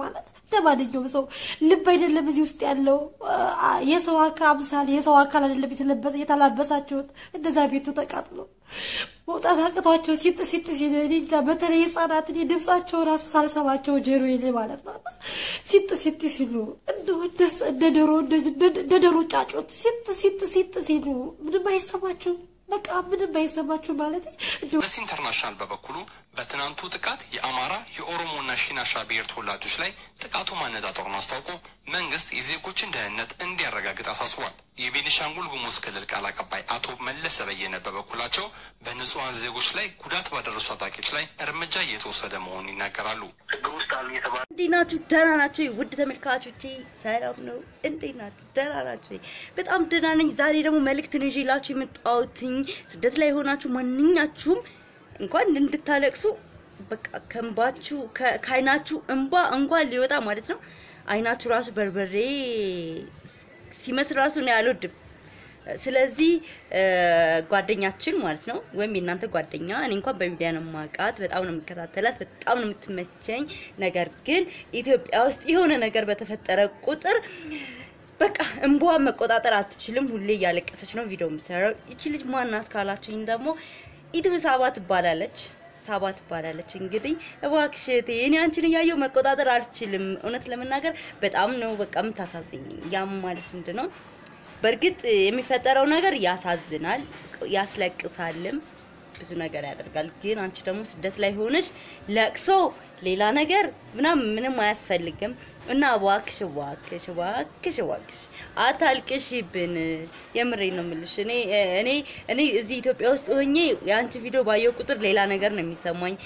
ማለት ለማንኛውም ሰው ልብ አይደለም እዚህ ውስጥ ያለው የሰው አካል አምሳል የሰው አካል አይደለም የተለበሰ የተላበሳችሁት። እንደዛ ቤቱ ተቃጥሎ መውጣት አቅቷቸው ሲጥ ሲጥ ሲል እኔ እንጃ። በተለይ ህጻናት እኔ ድምጻቸው ራሱ ሳልሰማቸው ጆሮ ይሌ ማለት ነው ሲጥ ሲጥ ሲሉ እንደ ዶሮ እንደ ዶሮ ጫጩት ሲጥ ሲጥ ሲጥ ሲሉ ምንም አይሰማቸው በቃ ምንም አይሰማችሁ ማለት አምነስቲ ኢንተርናሽናል በበኩሉ በትናንቱ ጥቃት የአማራ የኦሮሞና ሺናሻ ብሔር ተወላጆች ላይ ጥቃቱ ማነጣጠሩን አስታውቆ መንግስት የዜጎችን ደህንነት እንዲያረጋግጥ አሳስቧል። የቤኒሻንጉል ጉሙዝ ክልል ቃል አቀባይ አቶ መለሰ በየነ በበኩላቸው በንጹሐን ዜጎች ላይ ጉዳት ባደረሱ ታጣቂዎች ላይ እርምጃ እየተወሰደ መሆኑን ይናገራሉ። እንዴት ናችሁ? ደህና ናቸው ውድ ተመልካቾቼ፣ ሰላም ነው። እንዴት ናችሁ? ደህና ናቸው? በጣም ደህና ነኝ። ዛሬ ደግሞ መልእክት ነው ይዤላችሁ የመጣሁትኝ ስደት ላይ የሆናችሁ ማንኛችሁም እንኳን እንድታለቅሱ በቃ ከእንባችሁ ከአይናችሁ እንባ እንኳን ሊወጣ ማለት ነው። አይናችሁ ራሱ በርበሬ ሲመስል ራሱ እኔ አልወድም። ስለዚህ ጓደኛችን ማለት ነው ወይም የእናንተ ጓደኛ እኔ እንኳን በሚዲያ ነው የማውቃት፣ በጣም ነው የምከታተላት፣ በጣም ነው የምትመቸኝ። ነገር ግን ኢትዮጵያ ውስጥ የሆነ ነገር በተፈጠረ ቁጥር በቃ እንባዋን መቆጣጠር አትችልም። ሁሌ እያለቀሰች ነው ቪዲዮ የምትሰራው። ይቺ ልጅ ማናት ካላችሁኝ ደግሞ ኢትዮ ሳባ ትባላለች። ሳባ ትባላለች። እንግዲህ እባክሽ እህቴ እኔ አንቺን እያየሁ መቆጣጠር አልችልም። እውነት ለመናገር በጣም ነው በቃ የምታሳዝኝ። ያም ማለት ምንድን ነው? በእርግጥ የሚፈጠረው ነገር ያሳዝናል፣ ያስለቅሳልም፣ ብዙ ነገር ያደርጋል። ግን አንቺ ደግሞ ስደት ላይ ሆነሽ ለቅሶ ሌላ ነገር ምናምን ምንም አያስፈልግም። እና እባክሽ እባክሽ እባክሽ እባክሽ አታልቅሽብን። የምሬ ነው የምልሽ። እኔ እኔ እኔ እዚህ ኢትዮጵያ ውስጥ ሆኜ የአንቺ ቪዲዮ ባየው ቁጥር ሌላ ነገር ነው የሚሰማኝ።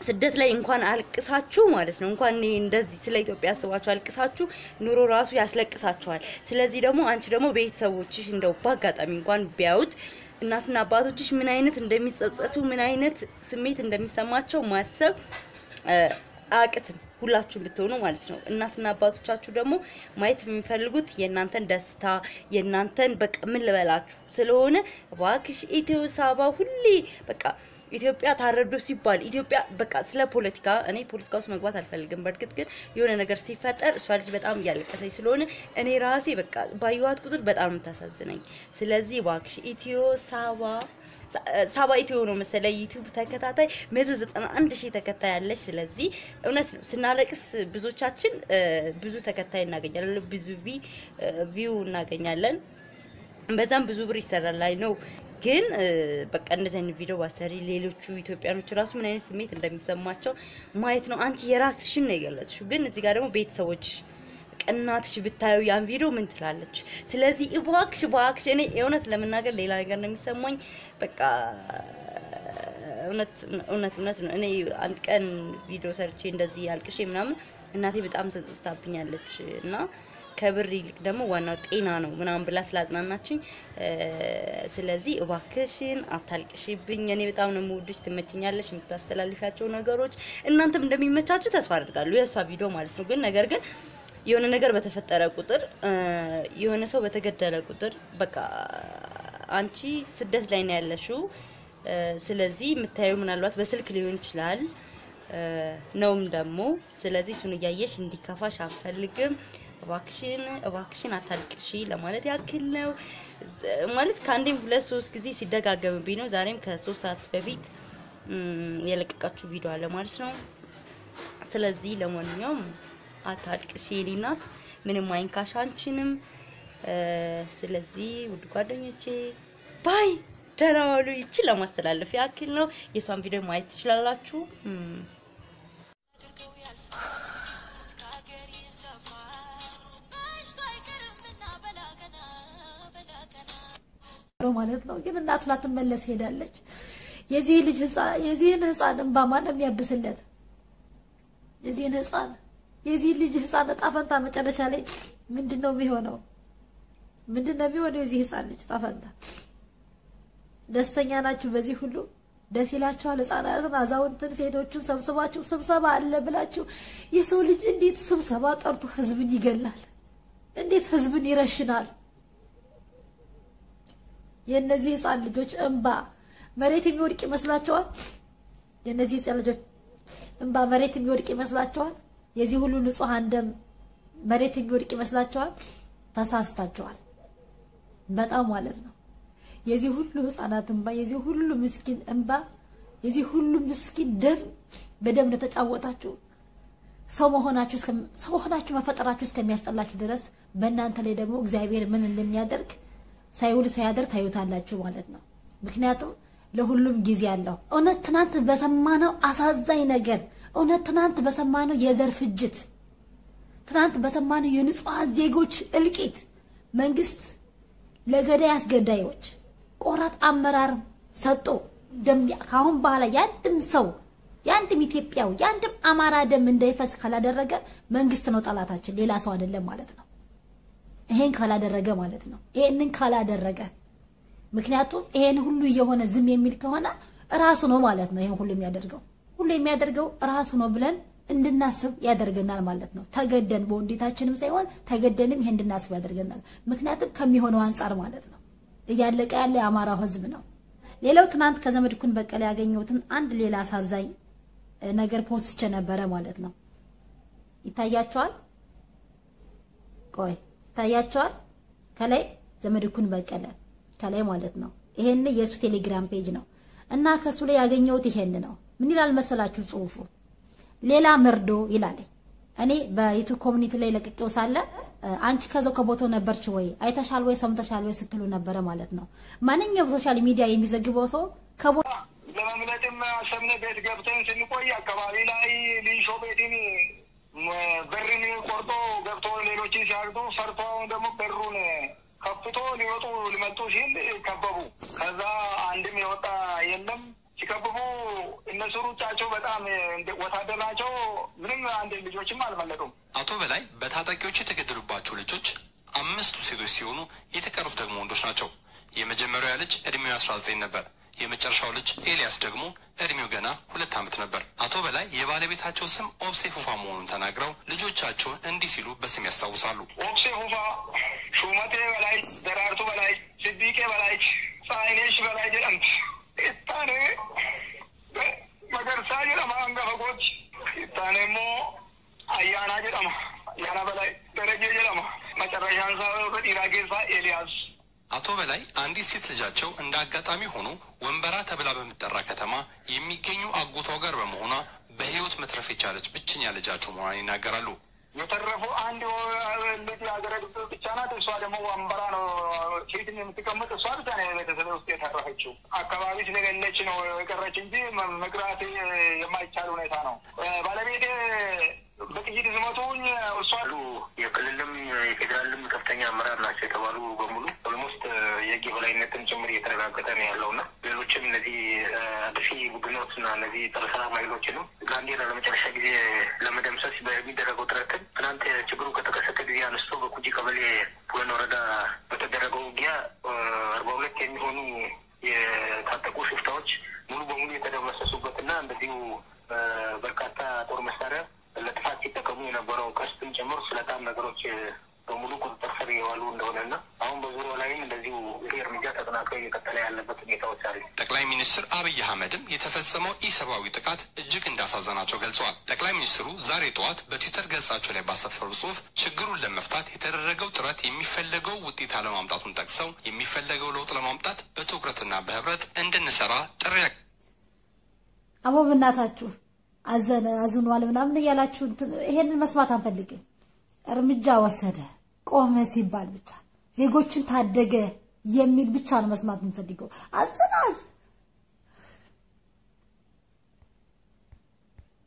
ስደት ላይ እንኳን አልቅሳችሁ ማለት ነው እንኳን እንደዚህ ስለ ኢትዮጵያ አስባችሁ አልቅሳችሁ ኑሮ ራሱ ያስለቅሳችኋል። ስለዚህ ደግሞ አንቺ ደግሞ ቤተሰቦችሽ እንደው በአጋጣሚ እንኳን ቢያዩት እናትና አባቶችሽ ምን አይነት እንደሚጸጸቱ ምን አይነት ስሜት እንደሚሰማቸው ማሰብ አያቅትም። ሁላችሁም ብትሆኑ ማለት ነው። እናትና አባቶቻችሁ ደግሞ ማየት የሚፈልጉት የእናንተን ደስታ የእናንተን በቃ ምን ልበላችሁ ስለሆነ እባክሽ ኢትዮ ሳባ ሁሌ በቃ ኢትዮጵያ ታረዶ ሲባል ኢትዮጵያ በቃ ስለ ፖለቲካ እኔ ፖለቲካ ውስጥ መግባት አልፈልግም። በእርግጥ ግን የሆነ ነገር ሲፈጠር እሷ ልጅ በጣም እያለቀሰች ስለሆነ እኔ ራሴ በቃ ባየኋት ቁጥር በጣም የምታሳዝነኝ። ስለዚህ እባክሽ ኢትዮ ሳባ ሳባ ኢትዮ ነው መሰለኝ YouTube ተከታታይ መቶ ዘጠና አንድ ሺህ ተከታይ ያለች። ስለዚህ እውነት ነው ስናለቅስ ብዙዎቻችን ብዙ ተከታይ እናገኛለን፣ ብዙ view እናገኛለን፣ በዛም ብዙ ብር ይሰራል ላይ ነው ግን በቃ እንደዚህ አይነት ቪዲዮ ባሰሪ ሌሎቹ ኢትዮጵያኖች ራሱ ምን አይነት ስሜት እንደሚሰማቸው ማየት ነው። አንቺ የራስሽን ነው የገለጽሽው፣ ግን እዚህ ጋር ደግሞ ቤተሰቦች እናትሽ ብታዩ ያን ቪዲዮ ምን ትላለች? ስለዚህ እባክሽ እባክሽ እኔ የእውነት ለመናገር ሌላ ነገር ነው የሚሰማኝ። በቃ እውነት እውነት እውነት ነው። እኔ አንድ ቀን ቪዲዮ ሰርቼ እንደዚህ አልቅሼ ምናምን እናቴ በጣም ተጸጽታብኛለች እና ከብር ይልቅ ደግሞ ዋናው ጤና ነው ምናምን ብላ ስላጽናናችኝ፣ ስለዚህ እባክሽን አታልቅሽብኝ። እኔ በጣም ነው የምወድሽ፣ ትመችኛለሽ፣ የምታስተላልፊያቸው ነገሮች እናንተም እንደሚመቻችሁ ተስፋ አድርጋለሁ። የእሷ ቪዲዮ ማለት ነው። ግን ነገር ግን የሆነ ነገር በተፈጠረ ቁጥር የሆነ ሰው በተገደለ ቁጥር በቃ አንቺ ስደት ላይ ነው ያለሽው። ስለዚህ የምታየው ምናልባት በስልክ ሊሆን ይችላል ነውም ደግሞ ስለዚህ እሱን እያየሽ እንዲከፋሽ አንፈልግም። እባክሽን እባክሽን አታልቅሺ ለማለት ያክል ነው። ማለት ከአንዴም ሁለት ሶስት ጊዜ ሲደጋገምብኝ ነው። ዛሬም ከሶስት ሰዓት በፊት የለቀቃችሁ ቪዲዮ አለ ማለት ነው። ስለዚህ ለማንኛውም አታልቅሺ የኔ እናት፣ ምንም አይንካሽ አንቺንም። ስለዚህ ውድ ጓደኞቼ bye ደህና ዋሉ። ይቺን ለማስተላለፍ ያክል ነው። የሷን ቪዲዮ ማየት ትችላላችሁ። ማለት ነው። ግን እናቱ ላትመለስ ሄዳለች። የዚህ ልጅ ህፃን የዚህን ህፃን እንባ ማን የሚያብስለት? የዚህን ህፃን የዚህ ልጅ ህፃን እጣ ፈንታ መጨረሻ ላይ ምንድን ነው የሚሆነው? ምንድን ነው የሚሆነው? የዚህ ህፃን ልጅ እጣ ፈንታ ደስተኛ ናችሁ? በዚህ ሁሉ ደስ ይላችኋል? ህፃናትን፣ አዛውንትን፣ ሴቶችን ሰብስባችሁ ስብሰባ አለ ብላችሁ የሰው ልጅ እንዴት ስብሰባ ጠርቶ ህዝብን ይገላል? እንዴት ህዝብን ይረሽናል? የእነዚህ ህፃን ልጆች እንባ መሬት የሚወድቅ ይመስላችኋል? የእነዚህ ህፃን ልጆች እንባ መሬት የሚወድቅ ይመስላችኋል? የዚህ ሁሉ ንጹሐን ደም መሬት የሚወድቅ ይመስላችኋል? ተሳስታችኋል። በጣም ማለት ነው። የዚህ ሁሉ ህፃናት እንባ፣ የዚህ ሁሉ ምስኪን እንባ፣ የዚህ ሁሉ ምስኪን ደም በደም እንደተጫወታችሁ ሰው መሆናችሁ ሰው ሆናችሁ መፈጠራችሁ እስከሚያስጠላችሁ ድረስ በእናንተ ላይ ደግሞ እግዚአብሔር ምን እንደሚያደርግ ሳይውል ሳያደር ታዩታላችሁ ማለት ነው። ምክንያቱም ለሁሉም ጊዜ አለው። እውነት ትናንት በሰማነው አሳዛኝ ነገር፣ እውነት ትናንት በሰማነው የዘር ፍጅት፣ ትናንት በሰማነው የንጹሐን ዜጎች እልቂት መንግስት ለገዳይ አስገዳዮች ቆራጥ አመራር ሰጥቶ ደም ካሁን በኋላ ያንድም ሰው የአንድም ኢትዮጵያዊ የአንድም አማራ ደም እንዳይፈስ ካላደረገ መንግስት ነው ጠላታችን፣ ሌላ ሰው አይደለም ማለት ነው። ይሄን ካላደረገ ማለት ነው። ይሄንን ካላደረገ ምክንያቱም ይሄን ሁሉ እየሆነ ዝም የሚል ከሆነ ራሱ ነው ማለት ነው። ይሄን ሁሉ የሚያደርገው ሁሉ የሚያደርገው ራሱ ነው ብለን እንድናስብ ያደርገናል ማለት ነው። ተገደን በውዴታችንም ሳይሆን ተገደንም ይሄን እንድናስብ ያደርገናል። ምክንያቱም ከሚሆነው አንጻር ማለት ነው። እያለቀ ያለ የአማራው ህዝብ ነው። ሌላው ትናንት ከዘመድኩን በቀለ ያገኘሁትን አንድ ሌላ አሳዛኝ ነገር post ቼ ነበረ ማለት ነው። ይታያቸዋል። ቆይ ይታያቸዋል። ከላይ ዘመድኩን በቀለ ከላይ ማለት ነው። ይሄን የእሱ Telegram page ነው እና ከሱ ላይ ያገኘሁት ይሄን ነው። ምን ይላል መሰላችሁ ጽሁፉ? ሌላ መርዶ ይላል። እኔ በ YouTube community ላይ ለቅቄው ሳለ አንቺ ከዛው ከቦታው ነበርች ወይ አይተሻል ወይ ሰምተሻል ወይ ስትሉ ነበረ ማለት ነው። ማንኛውም social media የሚዘግበው ሰው ከቦታ ለመምለጥም አሰብነ ቤት ገብተን ስንቆይ አካባቢ ላይ ሊሾ ቤትን በርን ቆርጦ ገብቶ ሌሎችን ሲያርዱ ፈርቶ ደግሞ በሩን ከፍቶ ሊወጡ ሊመጡ ሲል ከበቡ። ከዛ አንድም የወጣ የለም። ሲከብቡ እነሱ ሩጫቸው በጣም ወታደር ናቸው። ምንም አንድ ልጆችም አልመለጡም። አቶ በላይ በታጣቂዎች የተገደሉባቸው ልጆች አምስቱ ሴቶች ሲሆኑ የተቀሩት ደግሞ ወንዶች ናቸው። የመጀመሪያዋ ልጅ እድሜው አስራ ዘጠኝ ነበር። የመጨረሻው ልጅ ኤልያስ ደግሞ እድሜው ገና ሁለት ዓመት ነበር። አቶ በላይ የባለቤታቸው ስም ኦብሴ ፉፋ መሆኑን ተናግረው ልጆቻቸውን እንዲህ ሲሉ በስም ያስታውሳሉ። ኦብሴ ፉፋ፣ ሹመቴ በላይ፣ ደራርቱ በላይ፣ ስዲቄ በላይ፣ ፀሐይነሽ በላይ ጀደምት ittaane magarsaa jedhama hangafa gooti ittaane immoo ayyaanaa jedhama ayyaana balay darajee jedhama macarrashaan isaa warra dhiiraa keessaa ኤልያስ አቶ በላይ አንዲት ሴት ልጃቸው እንደ አጋጣሚ ሆኖ ወንበራ ተብላ በምትጠራ ከተማ የሚገኙ አጎቷ ጋር በመሆኗ በሕይወት መትረፍ የቻለች ብቸኛ ልጃቸው መሆኗን ይናገራሉ። የተረፉ አንድ ልጅ ሀገረ ግብጽ ብቻ ናት። እሷ ደግሞ ወንበራ ነው ሴትን የምትቀመጥ እሷ ብቻ ነው የቤተሰብ ውስጥ የተረፈችው። አካባቢ ስለሌለች ነው የቀረች እንጂ መግራት የማይቻል ሁኔታ ነው። ባለቤቴ በጥይት ዝመቱኝ እሷ የክልልም የፌዴራልም ከፍተኛ አመራር ናቸው የተባሉ በሙሉ የህግ የበላይነትን ጭምር እየተረጋገጠ ነው ያለው እና ሌሎችም እነዚህ አጥፊ ቡድኖች እና እነዚህ ጸረ ሰላም ኃይሎችንም ለአንዴና ለመጨረሻ ጊዜ ለመደምሰስ በሚደረገው ጥረትን ትናንት ችግሩ ከተከሰተ ጊዜ አንስቶ በኩጂ ቀበሌ ቡለን ወረዳ በተደረገው ውጊያ አርባ ሁለት የሚሆኑ የታጠቁ ሽፍታዎች ሙሉ በሙሉ የተደመሰሱበትና እንደዚሁ በርካታ ጦር መሳሪያ ለጥፋት ሲጠቀሙ የነበረው ቀስትም ጨምሮ ስለታም ነገሮች በሙሉ ቁጥጥር ስር የዋሉ እንደሆነና አሁን በዙሪያው ላይም እንደዚሁ ይሄ እርምጃ ተጠናክሮ እየቀጠለ ያለበት ሁኔታዎች አሉ። ጠቅላይ ሚኒስትር አብይ አህመድም የተፈጸመው ኢሰብአዊ ጥቃት እጅግ እንዳሳዘናቸው ገልጸዋል። ጠቅላይ ሚኒስትሩ ዛሬ ጠዋት በትዊተር ገጻቸው ላይ ባሰፈሩ ጽሁፍ ችግሩን ለመፍታት የተደረገው ጥረት የሚፈለገው ውጤት አለማምጣቱን ጠቅሰው የሚፈለገው ለውጥ ለማምጣት በትኩረትና በህብረት እንድንሰራ ጥሪ አቦ በእናታችሁ አዘነ አዝኗል ምናምን እያላችሁ ይሄንን መስማት አንፈልግም። እርምጃ ወሰደ ቆመ ሲባል ብቻ ዜጎችን ታደገ የሚል ብቻ ነው መስማት የምንፈልገው። አዘናዝ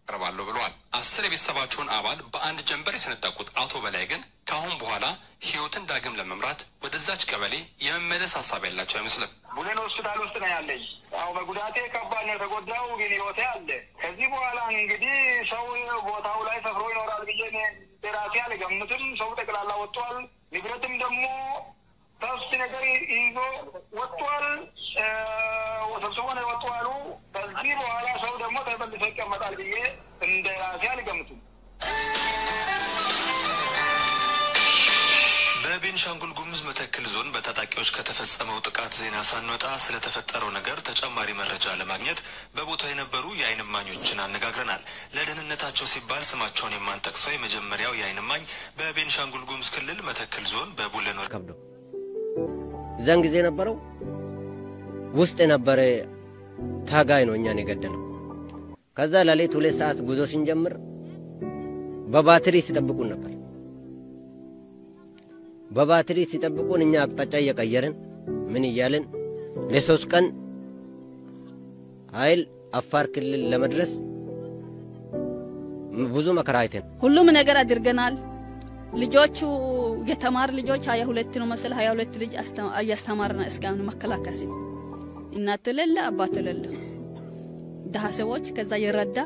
ቀርባለሁ ብለዋል። አስር የቤተሰባቸውን አባል በአንድ ጀንበር የተነጠቁት አቶ በላይ ግን ከአሁን በኋላ ህይወትን ዳግም ለመምራት ወደዛች ቀበሌ የመመለስ ሀሳብ ያላቸው አይመስልም። ቡለን ሆስፒታል ውስጥ ነው ያለኝ። ያው በጉዳቴ ከባድ ነው የተጎዳው፣ ግን ህይወቴ አለ። ከዚህ በኋላ እንግዲህ ሰው ቦታው ላይ ሰፍሮ ይኖራል ብዬ ራሴ አልገምትም። ሰው ጠቅላላ ወጥቷል። ንብረትም ደግሞ ተፍስ ነገር ይዞ ወጥቷል። ሰብስቦ ነው የወጡ አሉ። ከዚህ በኋላ ሰው ደግሞ ተመልሶ ይቀመጣል ብዬ እንደ ራሴ አልገምትም። በቤንሻንጉል ጉሙዝ መተክል ዞን በታጣቂዎች ከተፈጸመው ጥቃት ዜና ሳንወጣ ስለተፈጠረው ነገር ተጨማሪ መረጃ ለማግኘት በቦታው የነበሩ የዓይን እማኞችን አነጋግረናል። ለደህንነታቸው ሲባል ስማቸውን የማንጠቅሰው የመጀመሪያው የዓይን እማኝ በቤንሻንጉል ጉሙዝ ክልል መተክል ዞን በቡለን ከብዶ እዛን ጊዜ የነበረው ውስጥ የነበረ ታጋይ ነው እኛን የገደለው። ከዛ ሌሊት ሁለት ሰዓት ጉዞ ስንጀምር በባትሪ ሲጠብቁን ነበር። በባትሪ ሲጠብቁን እኛ አቅጣጫ እየቀየርን ምን እያልን ለሶስት ቀን ኃይል አፋር ክልል ለመድረስ ብዙ መከራ አይተን ሁሉም ነገር አድርገናል። ልጆቹ የተማር ልጆች ሀያ ሁለት ነው መሰል ሀያ ሁለት ልጅ እያስተማርና እስካሁን መከላከያ ስም እናት የሌለ አባት የሌለ ድሀ ሰዎች ከዛ የረዳ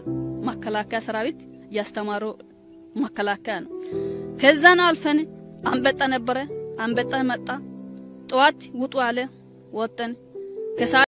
መከላከያ ሰራዊት እያስተማሩ መከላከያ ነው። ከዛ ነው አልፈን አንበጣ ነበረ። አንበጣ መጣ። ጠዋት ውጡ አለ። ወጠን ከሳ